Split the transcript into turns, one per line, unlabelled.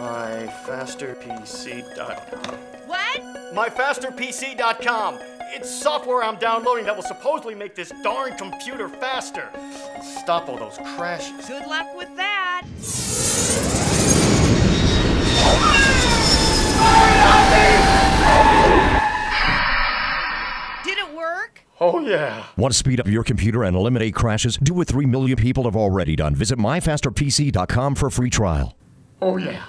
MyFasterPC.com.
What?
MyFasterPC.com. It's software I'm downloading that will supposedly make this darn computer faster. Stop all those crashes.
Good luck with that. Did it work?
Oh, yeah.
Want to speed up your computer and eliminate crashes? Do what 3 million people have already done. Visit myfasterpc.com for a free trial.
Oh, yeah.